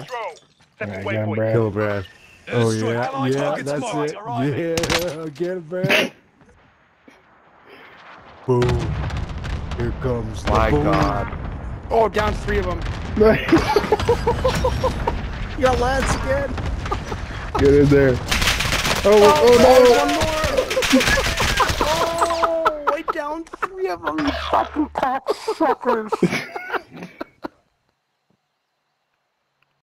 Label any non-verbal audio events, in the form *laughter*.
control. Right, Alright, got him. Brad. Kill Brad. Oh Airstrike. yeah, yeah, that's marked. it. Arriving. Yeah, get him, Brad. Boom. Here comes the My boom. God. Oh, down three of them. *laughs* You got Lance again. Get in there. Oh, oh, Oh, no. One more. *laughs* oh, I downed three of them. You fucking cocksuckers. *laughs*